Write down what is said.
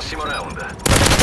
の島ラオンだ